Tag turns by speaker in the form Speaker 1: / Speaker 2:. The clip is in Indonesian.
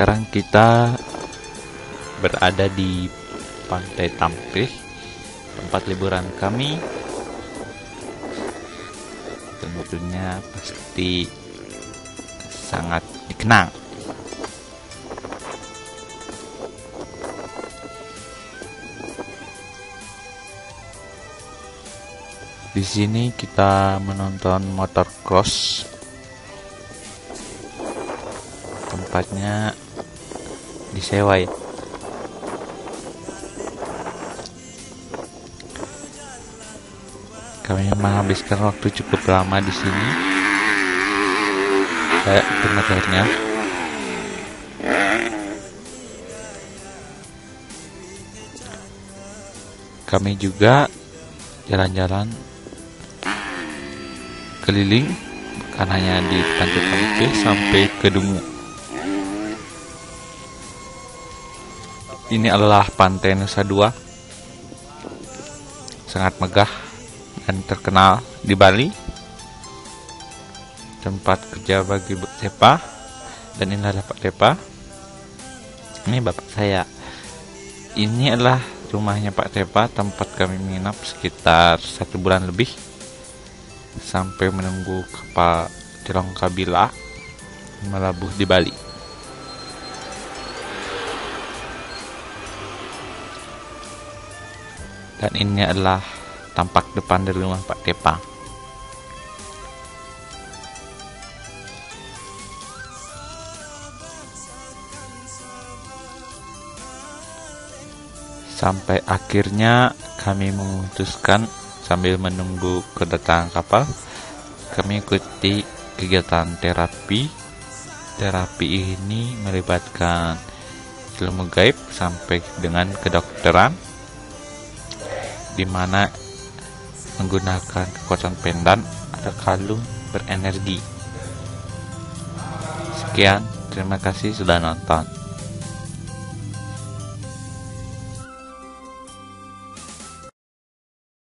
Speaker 1: sekarang kita berada di Pantai Tampih, tempat liburan kami. Tentunya pasti sangat dikenang. Di sini kita menonton motor cross. Tempatnya disewa ya. Kami menghabiskan waktu cukup lama di sini. Kayak motornya. Kami juga jalan-jalan keliling bukan hanya di Tanjung Kampung sampai ke Dungu. Ini adalah Pantai Nusa Dua. Sangat megah dan terkenal di Bali. Tempat kerja bagi Tepa dan ini adalah Pak Tepa. Ini bapak saya. Ini adalah rumahnya Pak Tepa, tempat kami menginap sekitar satu bulan lebih sampai menunggu kapal Cirong Kabila melabuh di Bali. Dan ini adalah tampak depan dari rumah Pak Tepa. Sampai akhirnya kami memutuskan sambil menunggu kedatangan kapal, kami ikuti kegiatan terapi. Terapi ini melibatkan ilmu gaib sampai dengan kedokteran, di mana menggunakan kekuatan pendan atau kalung berenergi. Sekian, terima kasih sudah nonton.